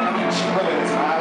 Hanno 5 letterali